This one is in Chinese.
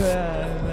对。